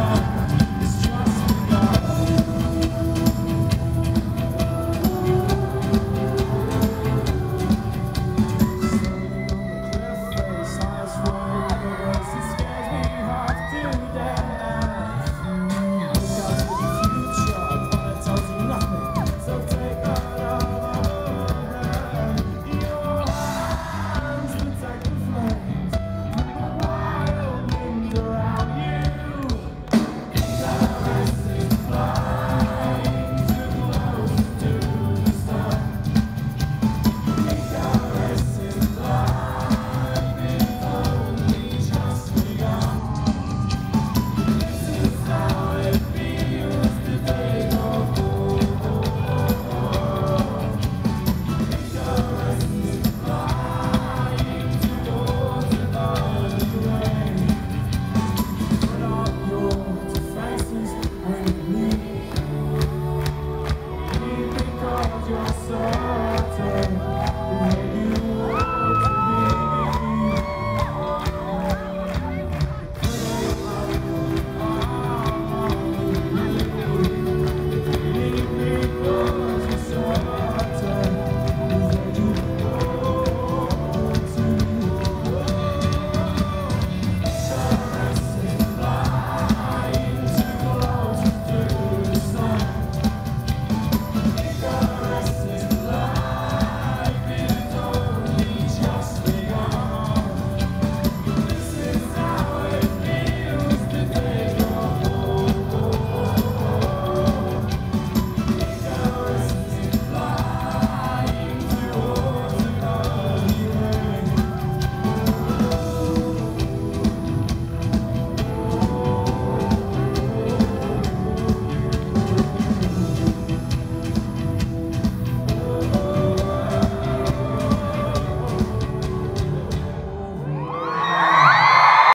on.